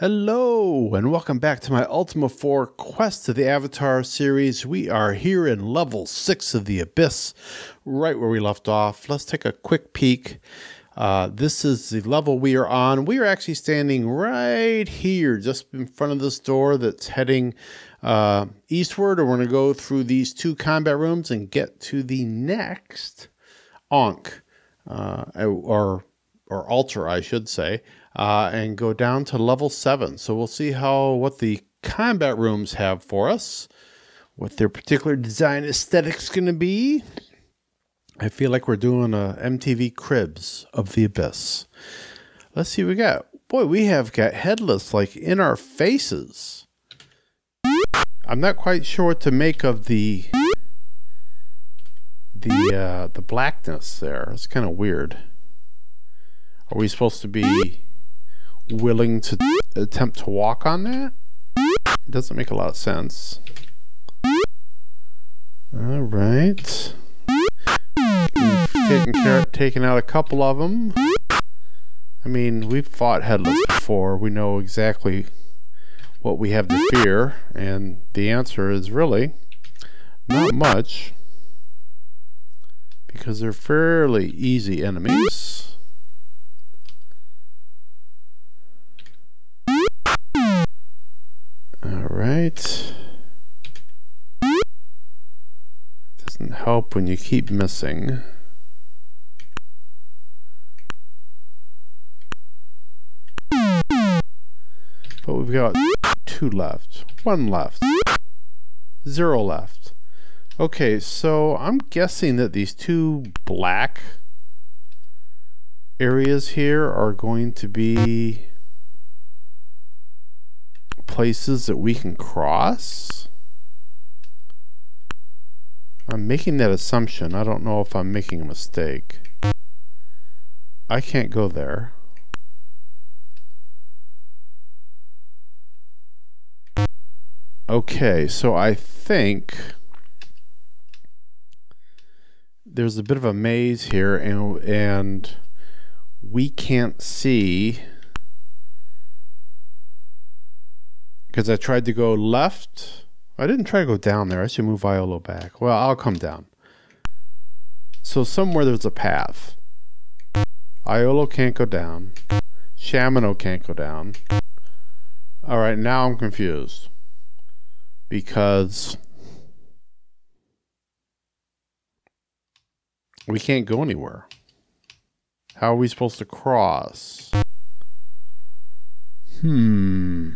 Hello, and welcome back to my Ultima 4 Quest to the Avatar series. We are here in level 6 of the Abyss, right where we left off. Let's take a quick peek. Uh, this is the level we are on. We are actually standing right here, just in front of this door that's heading uh, eastward. And we're going to go through these two combat rooms and get to the next Ankh, uh, or, or altar, I should say uh, and go down to level seven. So we'll see how what the combat rooms have for us, what their particular design aesthetic's going to be. I feel like we're doing a MTV Cribs of the Abyss. Let's see what we got. Boy, we have got headless like in our faces. I'm not quite sure what to make of the the uh, the blackness there. It's kind of weird. Are we supposed to be willing to attempt to walk on that? It doesn't make a lot of sense. All right. Taking care, taking out a couple of them. I mean, we've fought headless before. We know exactly what we have to fear, and the answer is really not much because they're fairly easy enemies. Right. Doesn't help when you keep missing. But we've got two left, one left, zero left. Okay, so I'm guessing that these two black areas here are going to be places that we can cross? I'm making that assumption. I don't know if I'm making a mistake. I can't go there. Okay, so I think there's a bit of a maze here and and we can't see because I tried to go left. I didn't try to go down there. I should move Iolo back. Well, I'll come down. So somewhere there's a path. Iolo can't go down. Shamino can't go down. All right, now I'm confused. Because we can't go anywhere. How are we supposed to cross? Hmm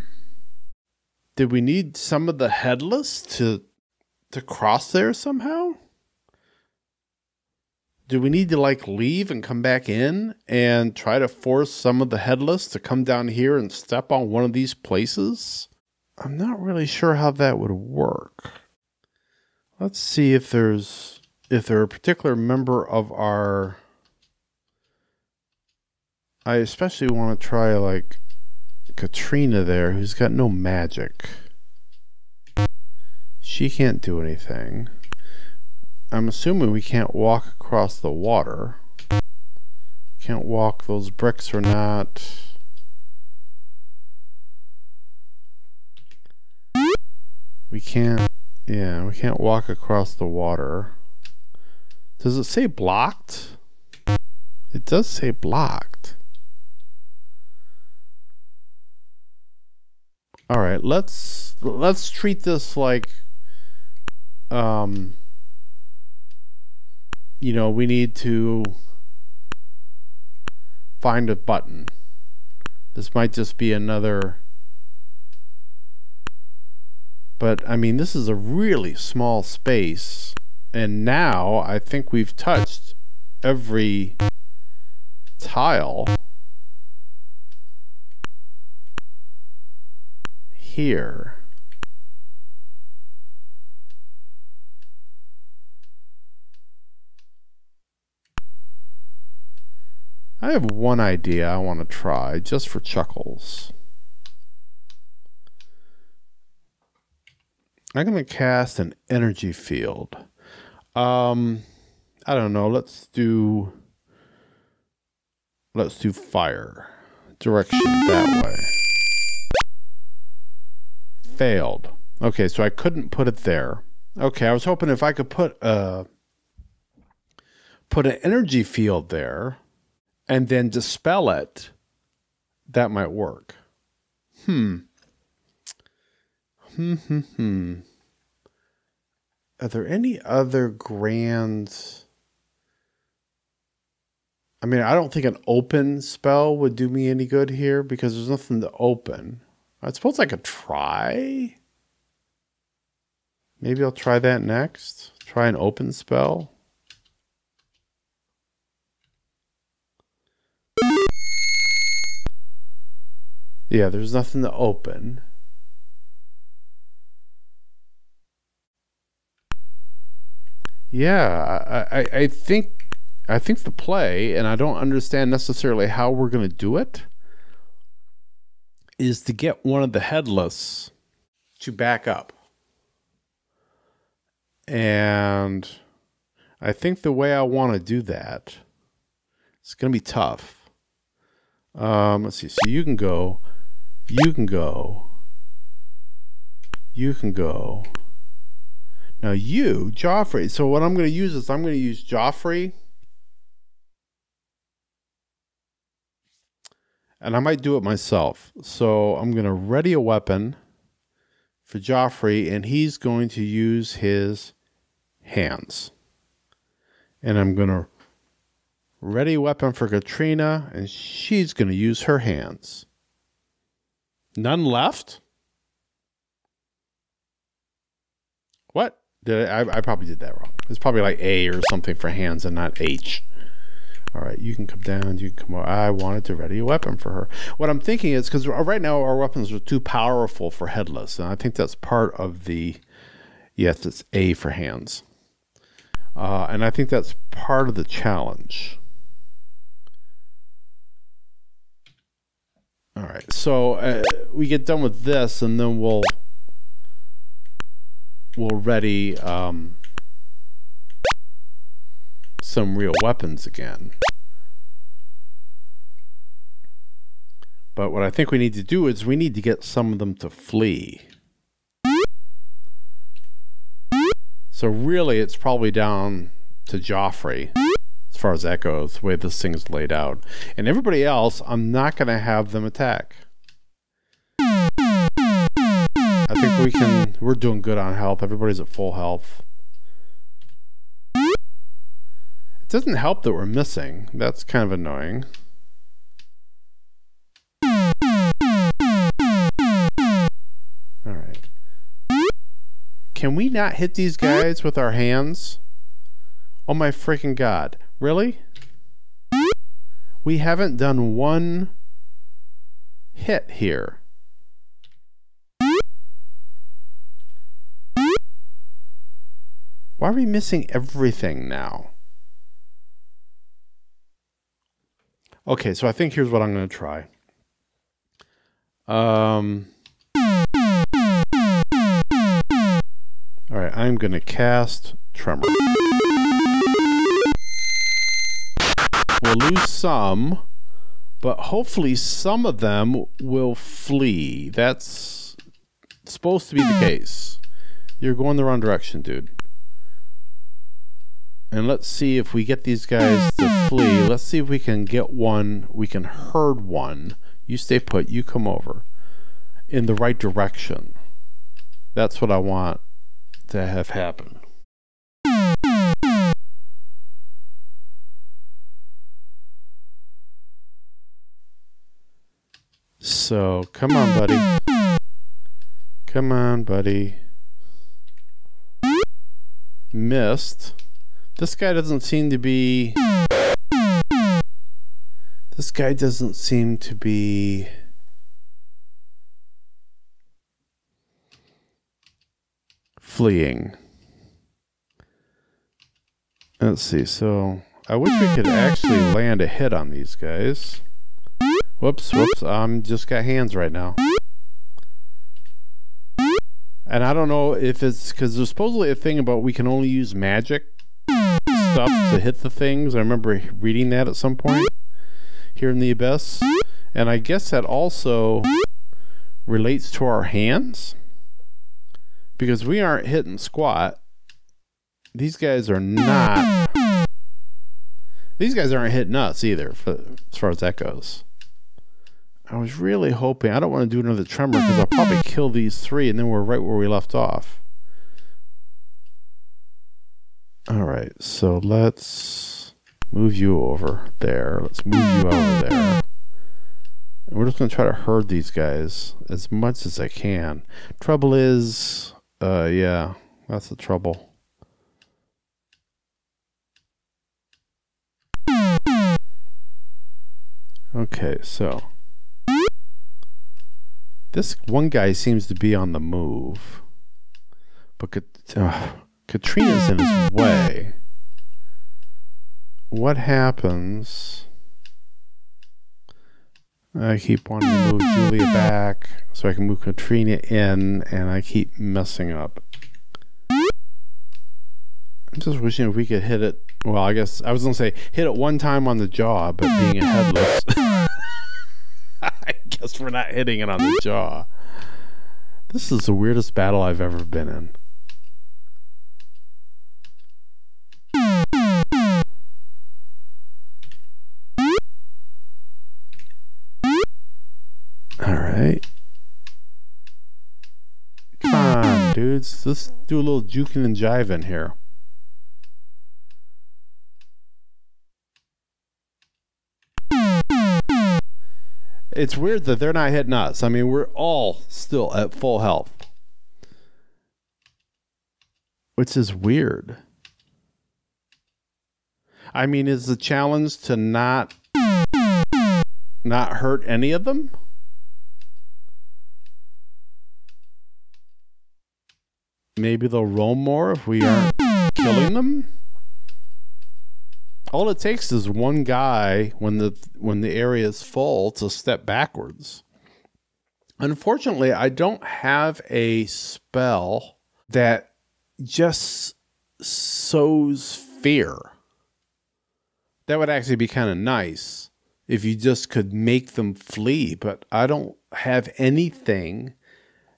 did we need some of the headless to to cross there somehow? Do we need to like leave and come back in and try to force some of the headless to come down here and step on one of these places? I'm not really sure how that would work. Let's see if there's if there are a particular member of our I especially want to try like Katrina there who's got no magic. She can't do anything. I'm assuming we can't walk across the water. Can't walk, those bricks are not... We can't, yeah, we can't walk across the water. Does it say blocked? It does say blocked. All right, let's let's treat this like um you know, we need to find a button. This might just be another but I mean, this is a really small space and now I think we've touched every tile here. I have one idea I want to try just for chuckles. I'm going to cast an energy field. Um, I don't know. Let's do. Let's do fire direction that way. Failed. Okay, so I couldn't put it there. Okay, I was hoping if I could put a put an energy field there and then dispel it, that might work. Hmm. Hmm, hmm, hmm. Are there any other grand... I mean, I don't think an open spell would do me any good here because there's nothing to open. I suppose I could try. Maybe I'll try that next. Try an open spell. Yeah, there's nothing to open. Yeah, I, I, I think I think the play, and I don't understand necessarily how we're going to do it, is to get one of the headless to back up. And I think the way I want to do that, it's going to be tough. Um, let's see. So you can go you can go. You can go. Now you, Geoffrey. So what I'm going to use is I'm going to use Geoffrey. And I might do it myself. So I'm going to ready a weapon for Geoffrey, and he's going to use his hands. And I'm going to ready a weapon for Katrina, and she's going to use her hands. None left? What? Did I, I, I probably did that wrong. It's probably like A or something for hands and not H. All right, you can come down. You can come. Over. I wanted to ready a weapon for her. What I'm thinking is because right now our weapons are too powerful for headless, and I think that's part of the. Yes, it's A for hands, uh, and I think that's part of the challenge. All right, so uh, we get done with this, and then we'll we'll ready um, some real weapons again. But what I think we need to do is we need to get some of them to flee. So really, it's probably down to Geoffrey as far as that goes, the way this thing is laid out. And everybody else, I'm not going to have them attack. I think we can, we're doing good on health. Everybody's at full health. Doesn't help that we're missing. That's kind of annoying. Alright. Can we not hit these guys with our hands? Oh my freaking god. Really? We haven't done one hit here. Why are we missing everything now? Okay, so I think here's what I'm going to try. Um, all right, I'm going to cast Tremor. We'll lose some, but hopefully some of them will flee. That's supposed to be the case. You're going the wrong direction, dude. And let's see if we get these guys to flee. Let's see if we can get one. We can herd one. You stay put. You come over. In the right direction. That's what I want to have happen. So, come on, buddy. Come on, buddy. Missed. This guy doesn't seem to be... This guy doesn't seem to be... Fleeing. Let's see, so... I wish we could actually land a hit on these guys. Whoops, whoops. I'm just got hands right now. And I don't know if it's because there's supposedly a thing about we can only use magic stuff to hit the things. I remember reading that at some point here in the Abyss. And I guess that also relates to our hands. because we aren't hitting squat. These guys are not. These guys aren't hitting us either, for, as far as that goes. I was really hoping. I don't want to do another tremor because I'll probably kill these three, and then we're right where we left off. All right, so let's move you over there. Let's move you over there. And we're just going to try to herd these guys as much as I can. Trouble is, uh, yeah, that's the trouble. Okay, so this one guy seems to be on the move, but uh, Katrina's in his way. What happens? I keep wanting to move Julia back so I can move Katrina in, and I keep messing up. I'm just wishing if we could hit it. Well, I guess I was going to say hit it one time on the jaw, but being a headless. I guess we're not hitting it on the jaw. This is the weirdest battle I've ever been in. Right. Come on, dudes. Let's do a little juking and jiving here. It's weird that they're not hitting us. I mean, we're all still at full health. Which is weird. I mean, is the challenge to not not hurt any of them? Maybe they'll roam more if we aren't killing them? all it takes is one guy when the when the area is full to step backwards. Unfortunately, I don't have a spell that just sows fear. That would actually be kind of nice if you just could make them flee, but I don't have anything.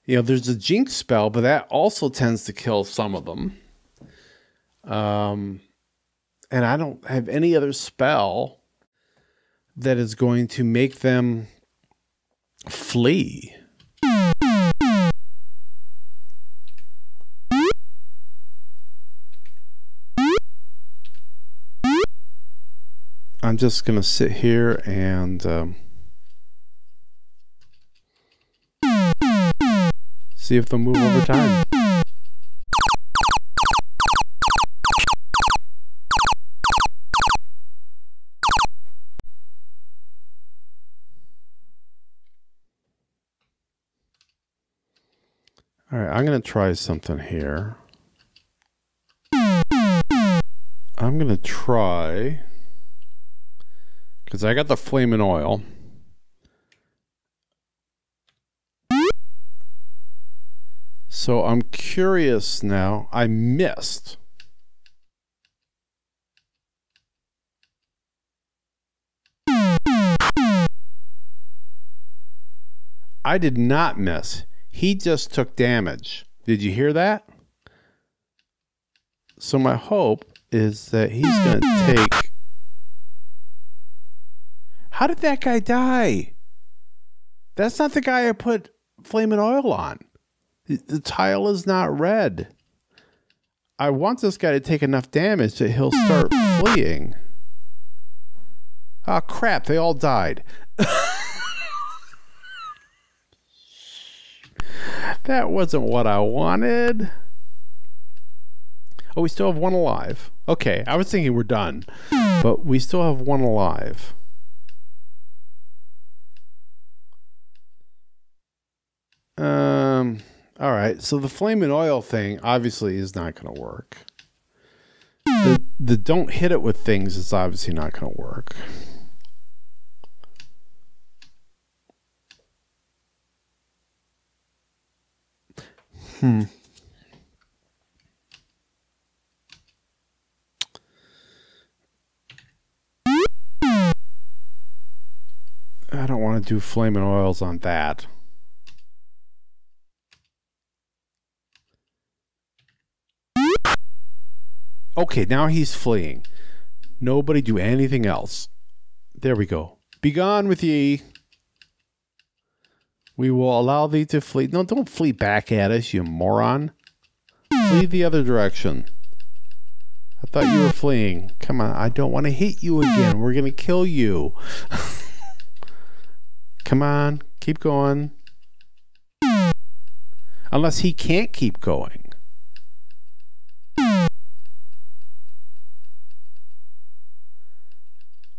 You know, there's a jinx spell, but that also tends to kill some of them. Um, and I don't have any other spell that is going to make them flee. I'm just going to sit here and um, see if they'll move over time. All right, I'm going to try something here. I'm going to try, because I got the flaming oil. So I'm curious now. I missed. I did not miss. He just took damage. Did you hear that? So my hope is that he's going to take. How did that guy die? That's not the guy I put flaming oil on. The, tile is not red. I want this guy to take enough damage that he'll start fleeing. Oh crap, they all died. That wasn't what I wanted. Oh, we still have one alive. Okay, I was thinking we're done. But we still have one alive. Um, all right. So the flaming oil thing obviously is not going to work. The, the don't hit it with things is obviously not going to work. Hmm. I don't want to do flaming oils on that. Okay, now he's fleeing. Nobody do anything else. There we go. Begone with ye. We will allow thee to flee. No, don't flee back at us, you moron. Flee the other direction. I thought you were fleeing. Come on, I don't want to hit you again. We're going to kill you. Come on, keep going. Unless he can't keep going.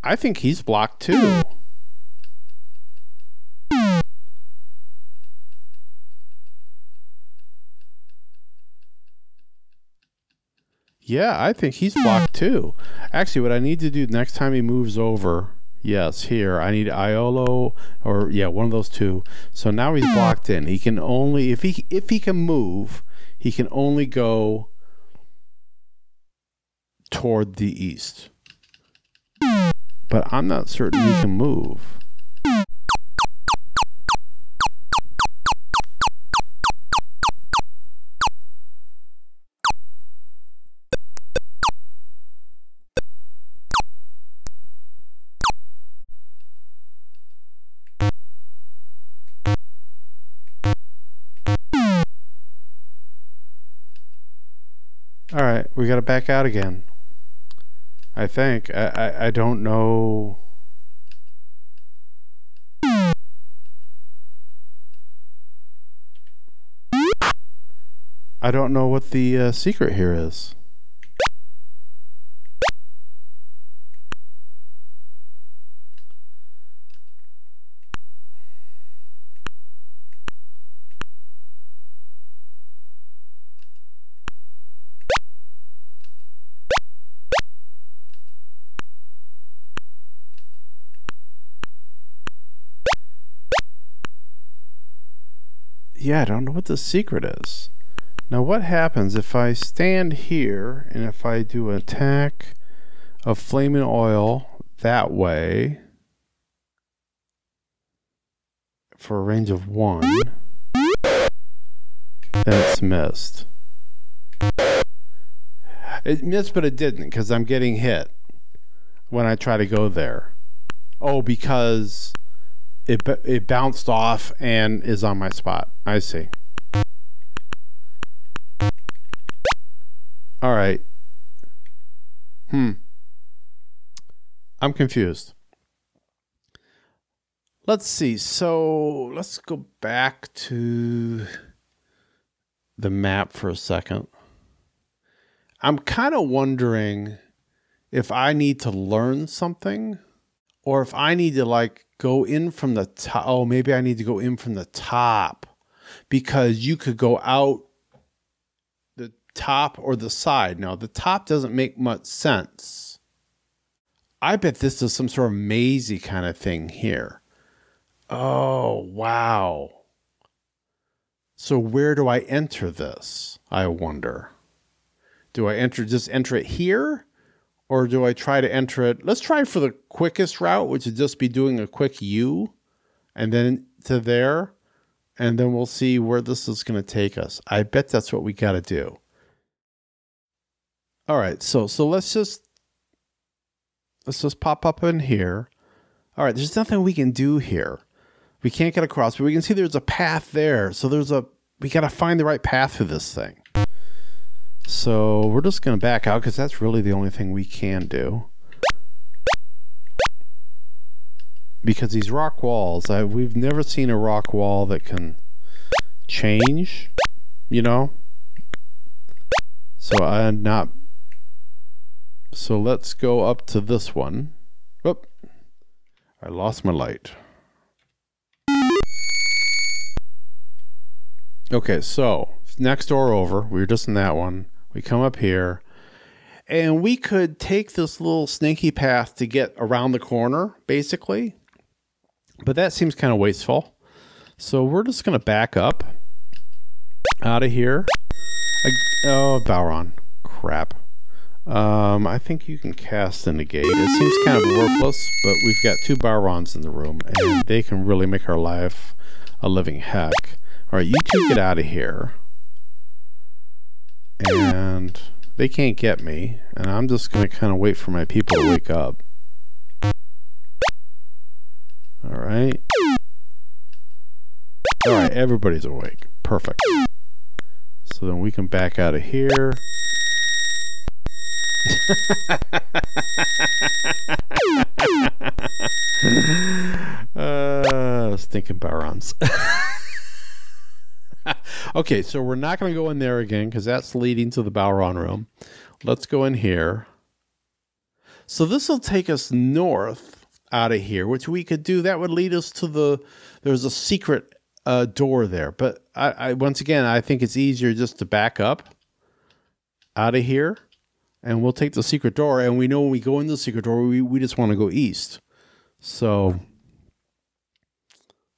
I think he's blocked too. Yeah, I think he's blocked too. Actually, what I need to do next time he moves over, yes, here, I need Iolo or yeah, one of those two. So now he's blocked in. He can only if he if he can move, he can only go toward the east. But I'm not certain he can move. All right, we got to back out again. I think. I, I, I don't know. I don't know what the uh, secret here is. Yeah, I don't know what the secret is. Now, what happens if I stand here and if I do an attack of flaming oil that way for a range of one, then it's missed. It missed, but it didn't because I'm getting hit when I try to go there. Oh, because it it bounced off and is on my spot. I see. All right. Hmm. I'm confused. Let's see. So let's go back to the map for a second. I'm kind of wondering if I need to learn something or if I need to like go in from the top. Oh, maybe I need to go in from the top because you could go out the top or the side. Now, the top doesn't make much sense. I bet this is some sort of mazy kind of thing here. Oh, wow. So where do I enter this? I wonder. Do I enter just enter it here? Or do I try to enter it? Let's try for the quickest route, which would just be doing a quick U and then to there. And then we'll see where this is going to take us. I bet that's what we got to do. All right, so so let's just let's just pop up in here. All right, there's nothing we can do here. We can't get across, but we can see there's a path there. So there's a we got to find the right path for this thing. So we're just going to back out because that's really the only thing we can do. Because these rock walls, I, we've never seen a rock wall that can change, you know? So I'm not... So let's go up to this one. Oop. I lost my light. Okay, so next door over. We were just in that one. We come up here and we could take this little snaky path to get around the corner, basically. But that seems kind of wasteful. So we're just going to back up out of here. Oh, Balron. Crap. Um, I think you can cast and negate. It seems kind of worthless, but we've got two Balrons in the room, and they can really make our life a living heck. All right, you two get out of here. And they can't get me, and I'm just to kind of wait for my people to wake up. All right. All right, everybody's awake. Perfect. So then we can back out of here. uh, stinking barons. okay, so we're not going to go in there again because that's leading to the Balron room. Let's go in here. So this will take us north out of here, which we could do. That would lead us to the. There's a secret uh, door there, but I, I once again I think it's easier just to back up out of here, and we'll take the secret door. And we know when we go in the secret door, we we just want to go east. So.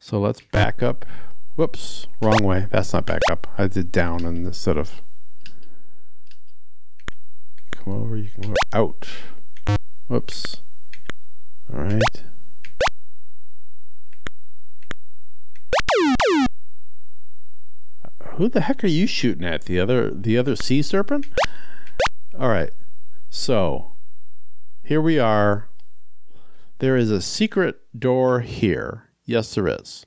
So let's back up Whoops, wrong way. That's not back up. I did down instead of. Come over, you can go out. Whoops. All right. Uh, who the heck are you shooting at? The other the other sea serpent? All right. So, here we are. There is a secret door here. Yes, there is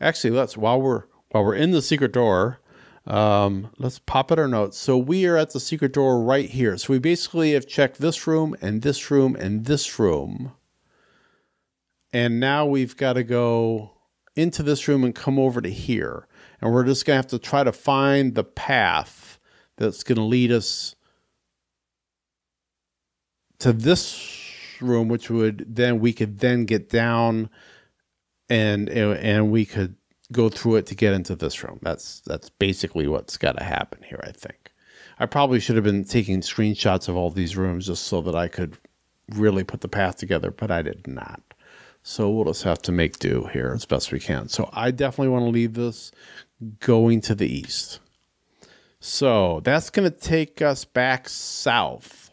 actually let's while we're while we're in the secret door um, let's pop at our notes. So we are at the secret door right here. So we basically have checked this room and this room and this room. And now we've got to go into this room and come over to here. And we're just going to have to try to find the path that's going to lead us to this room which would then we could then get down and and we could go through it to get into this room. That's that's basically what's got to happen here. I think I probably should have been taking screenshots of all these rooms just so that I could really put the path together, but I did not. So we'll just have to make do here as best we can. So I definitely want to leave this going to the east. So that's going to take us back south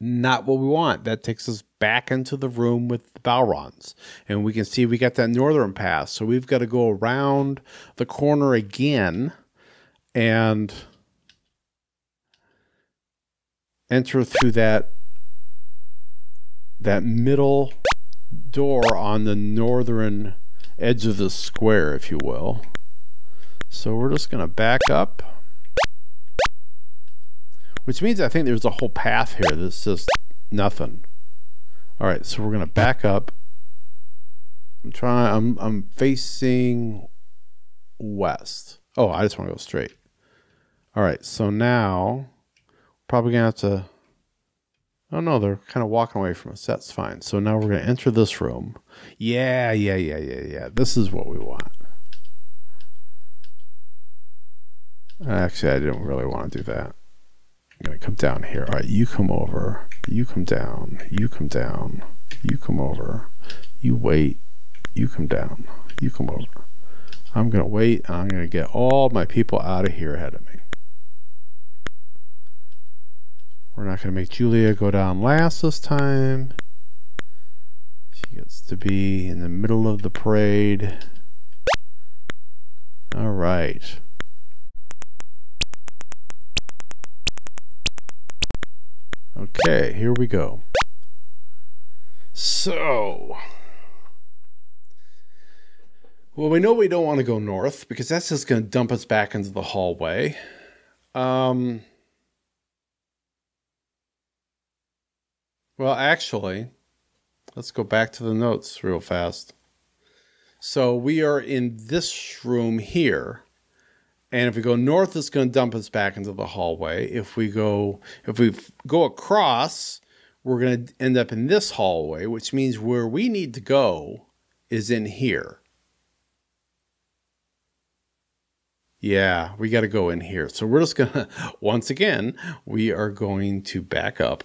not what we want. That takes us back into the room with the Balrons. And we can see we got that northern pass. So we've got to go around the corner again and enter through that that middle door on the northern edge of the square, if you will. So we're just going to back up which means I think there's a whole path here that's just nothing. All right, so we're gonna back up. I'm trying. I'm I'm facing west. Oh, I just want to go straight. All right, so now probably gonna have to. Oh no, they're kind of walking away from us. That's fine. So now we're gonna enter this room. Yeah, yeah, yeah, yeah, yeah. This is what we want. Actually, I didn't really want to do that. I'm going to come down here. All right, you come over. You come down. You come down. You come over. You wait. You come down. You come over. I'm going to wait I'm going to get all my people out of here ahead of me. We're not going to make Julia go down last this time. She gets to be in the middle of the parade. All right. Okay, here we go. So, well, we know we don't want to go north because that's just going to dump us back into the hallway. Um, well, actually, let's go back to the notes real fast. So we are in this room here. And if we go north, it's going to dump us back into the hallway. If we go, if we go across, we're going to end up in this hallway, which means where we need to go is in here. Yeah, we got to go in here. So we're just going to, once again, we are going to back up.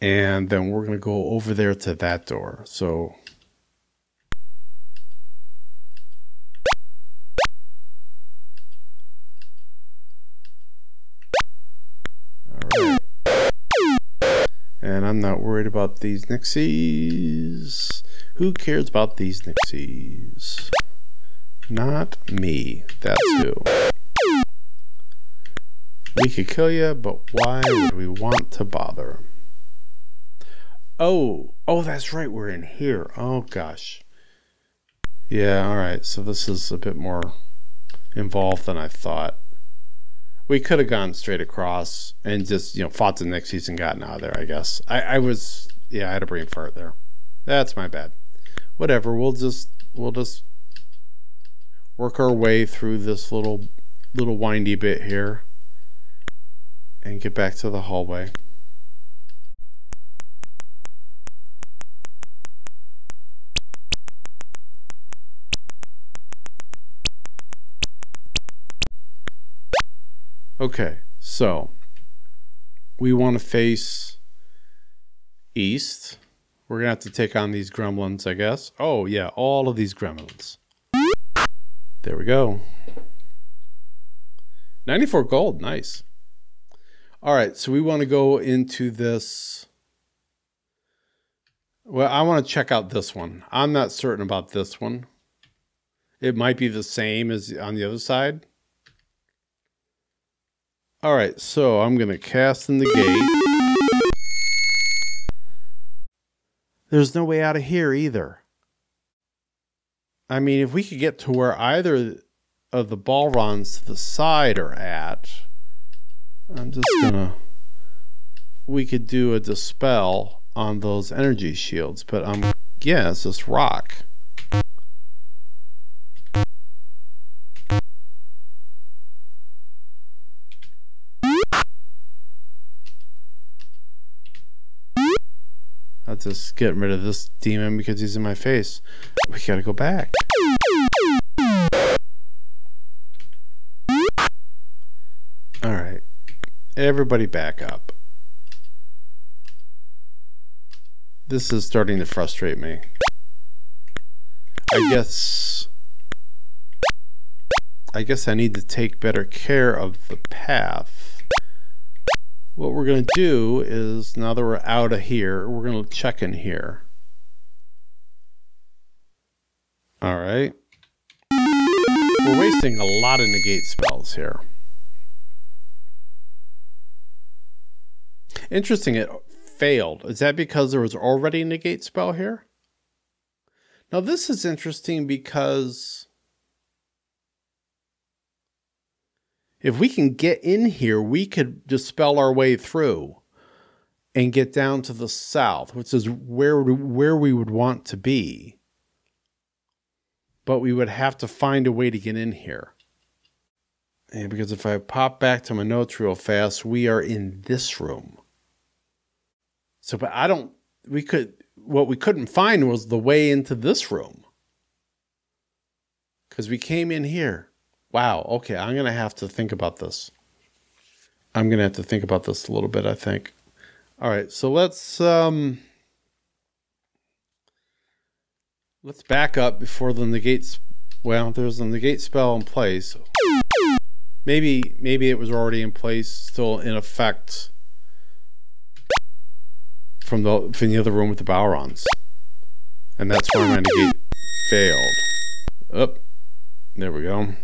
And then we're going to go over there to that door. So And I'm not worried about these Nixies. Who cares about these Nixies? Not me. That's who. We could kill you, but why would we want to bother? Oh, oh, that's right. We're in here. Oh, gosh. Yeah, all right. So this is a bit more involved than I thought. We could have gone straight across and just, you know, fought the next season, gotten out of there, I guess. I, I was, yeah, I had a brain fart there. That's my bad. Whatever. We'll just, we'll just work our way through this little, little windy bit here and get back to the hallway. Okay, so we want to face east. We're going to have to take on these gremlins, I guess. Oh, yeah, all of these gremlins. There we go. 94 gold, nice. All right, so we want to go into this. Well, I want to check out this one. I'm not certain about this one. It might be the same as on the other side. All right, so I'm going to cast in the gate. There's no way out of here either. I mean, if we could get to where either of the Balrons to the side are at, I'm just gonna. We could do a dispel on those energy shields, but um, yeah, it's just rock. I'll just get rid of this demon because he's in my face. We gotta go back. Alright. Everybody back up. This is starting to frustrate me. I guess... I guess I need to take better care of the path what we're going to do is now that we're out of here, we're going to check in here. All right. We're wasting a lot of negate spells here. Interesting, it failed. Is that because there was already a negate spell here? Now this is interesting because If we can get in here, we could dispel our way through and get down to the south, which is where where we would want to be. But we would have to find a way to get in here. And because if I pop back to my notes real fast, we are in this room. So, but I don't, we could, what we couldn't find was the way into this room. Because we came in here. Wow. Okay. I'm going to have to think about this. I'm going to have to think about this a little bit, I think. All right. So let's, um, let's back up before the negate. Well, there's a negate spell in place. Maybe, maybe it was already in place, still in effect from the from the other room with the Balrons, and that's why my negate failed. Up, there we go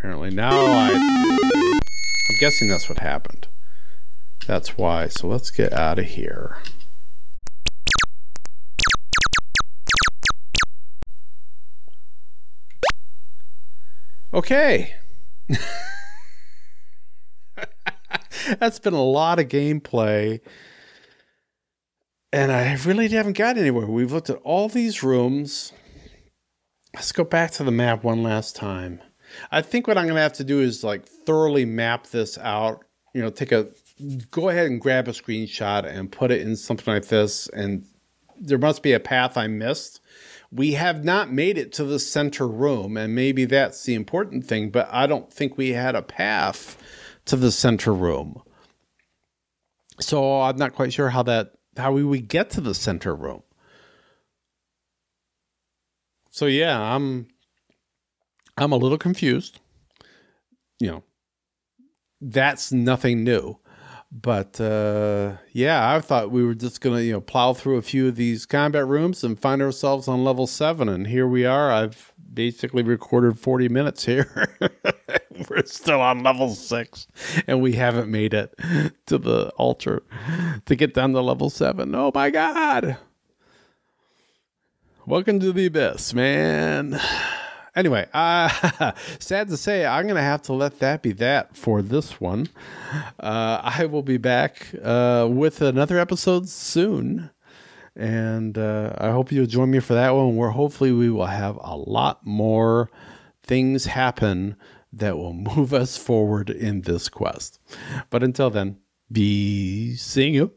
apparently. Now I... I'm guessing that's what happened. That's why. So let's get out of here. Okay. That's been a lot of gameplay. And I really haven't got anywhere. We've looked at all these rooms. Let's go back to the map one last time. I think what I'm going to have to do is like thoroughly map this out. You know, take a go ahead and grab a screenshot and put it in something like this. And there must be a path I missed. We have not made it to the center room, and maybe that's the important thing, but I don't think we had a path to the center room. So I'm not quite sure how that how we would get to the center room. So yeah, I'm I'm a little confused. You know, that's nothing new. But uh, yeah, I thought we were just gonna you know plow through a few of these combat rooms and find ourselves on level seven, and here we are. I've basically recorded forty minutes here. We're still on level six, and we haven't made it to the altar to get down to level seven. Oh my god! Welcome to the abyss, man. Anyway, uh, sad to say, I'm going to have to let that be that for this one. Uh, I will be back uh, with another episode soon. And uh, I hope you'll join me for that one, where hopefully we will have a lot more things happen that will move us forward in this quest. But until then, be seeing you.